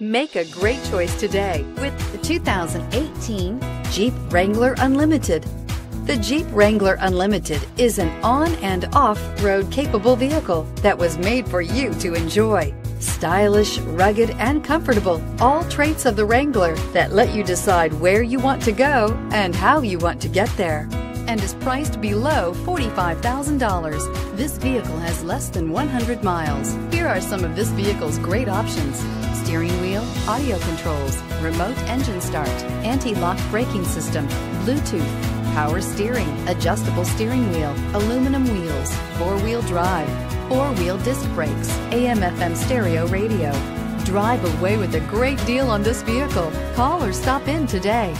Make a great choice today with the 2018 Jeep Wrangler Unlimited. The Jeep Wrangler Unlimited is an on and off road capable vehicle that was made for you to enjoy. Stylish, rugged, and comfortable, all traits of the Wrangler that let you decide where you want to go and how you want to get there. And is priced below $45,000. This vehicle has less than 100 miles. Here are some of this vehicle's great options steering wheel, audio controls, remote engine start, anti-lock braking system, Bluetooth, power steering, adjustable steering wheel, aluminum wheels, four-wheel drive, four-wheel disc brakes, AM FM stereo radio. Drive away with a great deal on this vehicle. Call or stop in today.